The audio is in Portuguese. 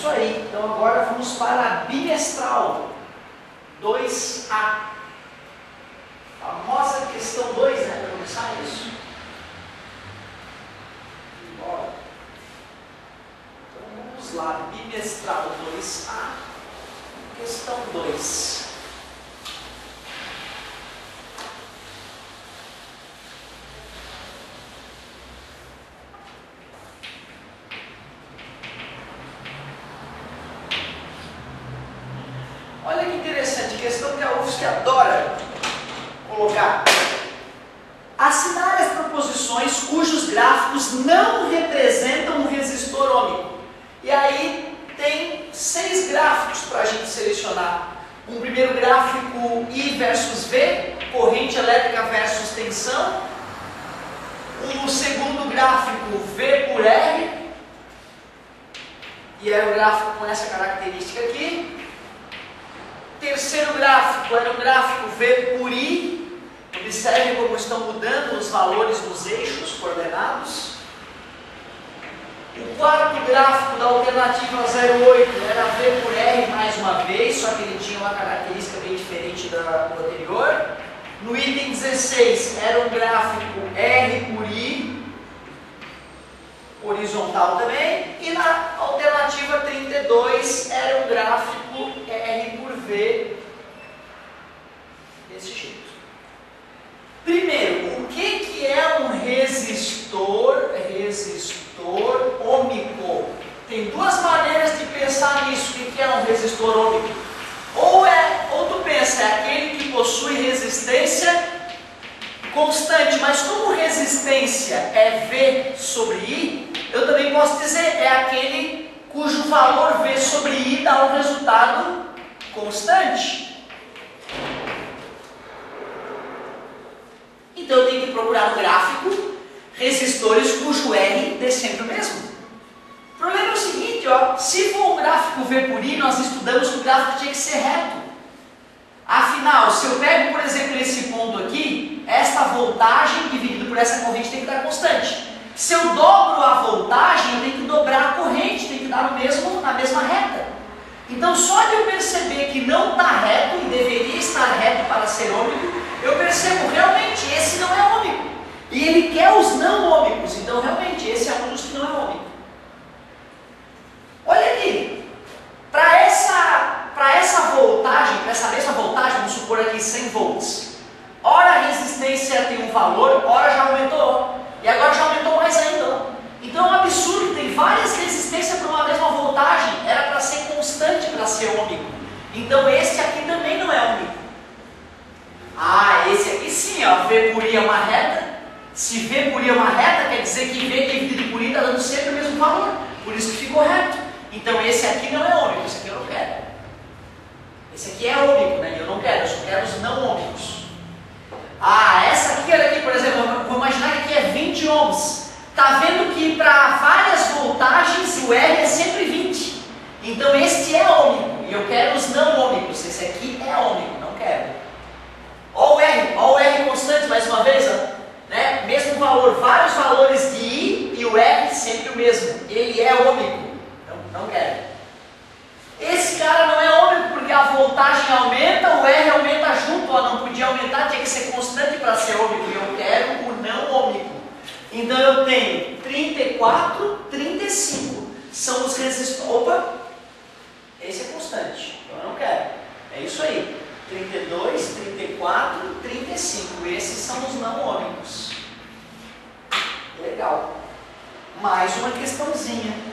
Isso aí. Então agora vamos para a bimestral 2A. Famosa questão 2, né? Para começar é isso. Então vamos lá, bimestral 2A, questão 2. que adora colocar assinar as proposições cujos gráficos não representam um resistor ômico. E aí tem seis gráficos para a gente selecionar. Um primeiro gráfico I versus V, corrente elétrica versus tensão. Um segundo gráfico V por R, e é o gráfico com essa característica aqui. Terceiro gráfico era um gráfico V por I. Observe como estão mudando os valores dos eixos coordenados. O quarto gráfico da alternativa 08 era V por R mais uma vez, só que ele tinha uma característica bem diferente da, do anterior. No item 16 era um gráfico R por I, horizontal também. E na alternativa 32 era um gráfico R por vê desse jeito. Primeiro, o que, que é um resistor, resistor ômico? Tem duas maneiras de pensar nisso, o que, que é um resistor ômico. Ou, é, ou tu pensa, é aquele que possui resistência constante, mas como resistência é V sobre I, eu também posso dizer é aquele cujo valor V sobre I dá um resultado constante. Então eu tenho que procurar no gráfico resistores cujo R dê sempre o mesmo. O problema é o seguinte, ó, se for um gráfico ver por i nós estudamos que o gráfico tinha que ser reto. Afinal, se eu pego, por exemplo, esse ponto aqui, esta voltagem dividida por essa corrente tem que dar constante. Se eu dobro a voltagem, Então, só de eu perceber que não está reto e deveria estar reto para ser ômico, eu percebo realmente esse não é ômico. E ele quer os não ômicos, então realmente esse é um dos que não é ômico. Olha aqui, para essa, para essa voltagem, para essa mesma voltagem, vamos supor aqui 100 volts, ora a resistência tem um valor, ora já aumentou, e agora já aumentou mais ainda. Então é um absurdo, tem várias resistências para uma mesma voltagem Se V por I é uma reta, quer dizer que V dividido por I está dando sempre o mesmo valor. Por isso que ficou reto. Então esse aqui não é ômico, esse aqui eu não quero. Esse aqui é ômico, né? Eu não quero, eu só quero os não ômicos. Ah, essa aqui, olha aqui, por exemplo, vou imaginar que aqui é 20 ohms. Está vendo que para várias voltagens o R é sempre 20. Então este é ômico e eu quero os não ômicos. Esse aqui é ômico. mesmo. Ele é ômico. Então, não quer. Esse cara não é ômico porque a voltagem aumenta, o é R aumenta junto. Ó, não podia aumentar, tinha que ser constante para ser ômico. Eu quero o não ômico. Então eu tenho 34, 35. São os resistores. Opa! Esse é constante. Então eu não quero. É isso aí. 32, 34, 35. Esses são os não mais uma questãozinha.